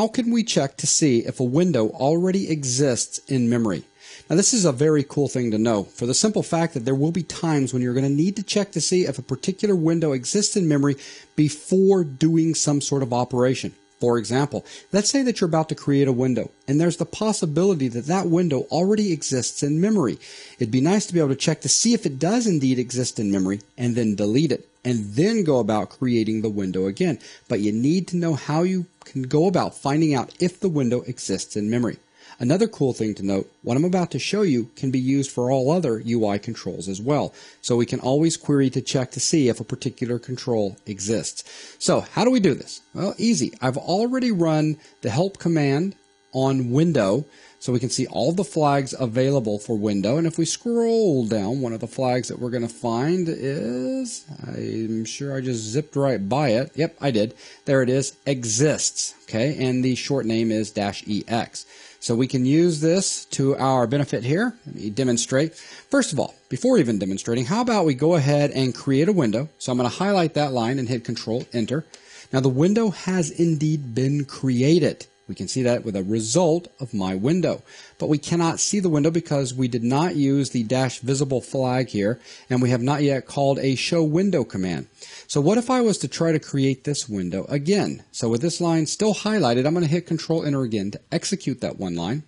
how can we check to see if a window already exists in memory? Now, this is a very cool thing to know for the simple fact that there will be times when you're going to need to check to see if a particular window exists in memory before doing some sort of operation. For example, let's say that you're about to create a window and there's the possibility that that window already exists in memory. It'd be nice to be able to check to see if it does indeed exist in memory and then delete it and then go about creating the window again. But you need to know how you can go about finding out if the window exists in memory. Another cool thing to note, what I'm about to show you can be used for all other UI controls as well. So we can always query to check to see if a particular control exists. So how do we do this? Well, easy. I've already run the help command on window so we can see all the flags available for window. And if we scroll down, one of the flags that we're going to find is, I'm sure I just zipped right by it. Yep, I did. There it is, exists. Okay, and the short name is dash EX. So we can use this to our benefit here. Let me demonstrate. First of all, before even demonstrating, how about we go ahead and create a window. So I'm going to highlight that line and hit Control Enter. Now the window has indeed been created. We can see that with a result of my window. But we cannot see the window because we did not use the dash visible flag here, and we have not yet called a show window command. So what if I was to try to create this window again? So with this line still highlighted, I'm going to hit Control Enter again to execute that one line.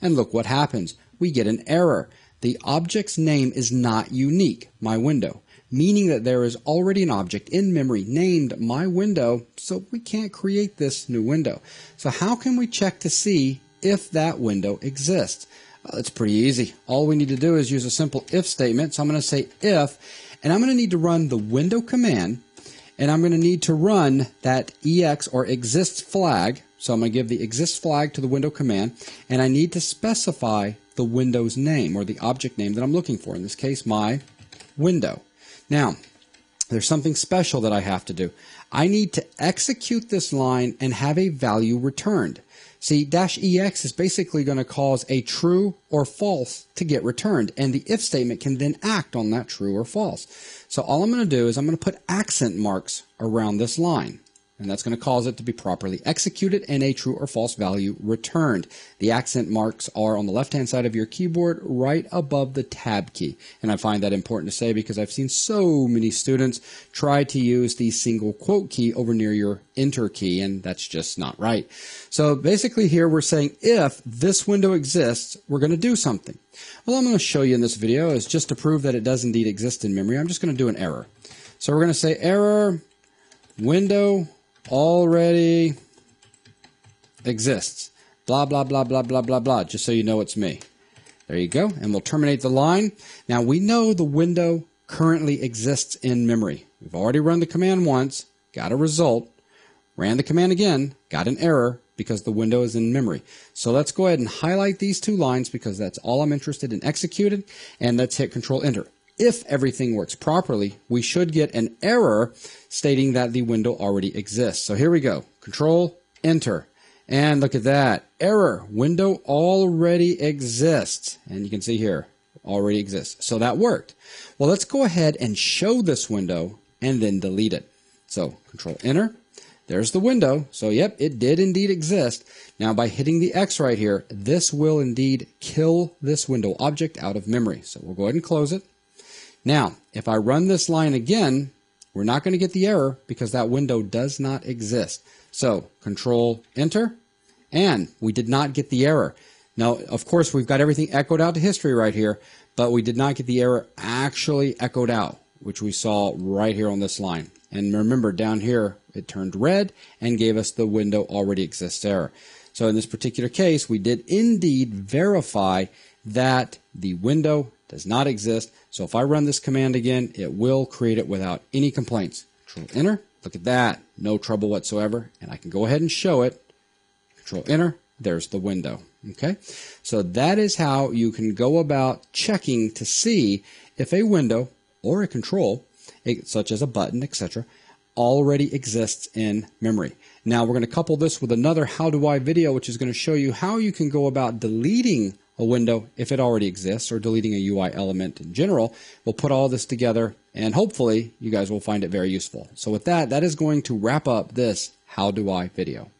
And look what happens. We get an error. The object's name is not unique, my window meaning that there is already an object in memory named my window, so we can't create this new window. So how can we check to see if that window exists? Well, it's pretty easy. All we need to do is use a simple if statement. So I'm going to say if, and I'm going to need to run the window command, and I'm going to need to run that ex or exists flag. So I'm going to give the exist flag to the window command, and I need to specify the window's name or the object name that I'm looking for. In this case, my window. Now, there's something special that I have to do. I need to execute this line and have a value returned. See, dash EX is basically going to cause a true or false to get returned, and the if statement can then act on that true or false. So all I'm going to do is I'm going to put accent marks around this line and that's going to cause it to be properly executed and a true or false value returned. The accent marks are on the left hand side of your keyboard right above the tab key. And I find that important to say because I've seen so many students try to use the single quote key over near your enter key and that's just not right. So basically here we're saying if this window exists, we're going to do something. Well, I'm going to show you in this video is just to prove that it does indeed exist in memory. I'm just going to do an error. So we're going to say error window already exists. Blah, blah, blah, blah, blah, blah, blah, just so you know it's me. There you go. And we'll terminate the line. Now we know the window currently exists in memory. We've already run the command once, got a result, ran the command again, got an error because the window is in memory. So let's go ahead and highlight these two lines because that's all I'm interested in executing. And let's hit Control Enter if everything works properly, we should get an error stating that the window already exists. So here we go. Control, enter. And look at that. Error. Window already exists. And you can see here, already exists. So that worked. Well, let's go ahead and show this window and then delete it. So control enter. There's the window. So yep, it did indeed exist. Now by hitting the X right here, this will indeed kill this window object out of memory. So we'll go ahead and close it. Now, if I run this line again, we're not going to get the error because that window does not exist. So control enter and we did not get the error. Now, of course, we've got everything echoed out to history right here, but we did not get the error actually echoed out, which we saw right here on this line. And remember down here, it turned red and gave us the window already exists error. So in this particular case, we did indeed verify that the window does not exist. So if I run this command again, it will create it without any complaints. Control enter. Look at that. No trouble whatsoever. And I can go ahead and show it. Control enter. There's the window. Okay. So that is how you can go about checking to see if a window or a control, eh, such as a button, etc., already exists in memory. Now we're going to couple this with another how do I video, which is going to show you how you can go about deleting a window if it already exists or deleting a UI element in general. We'll put all this together and hopefully you guys will find it very useful. So with that, that is going to wrap up this How Do I video.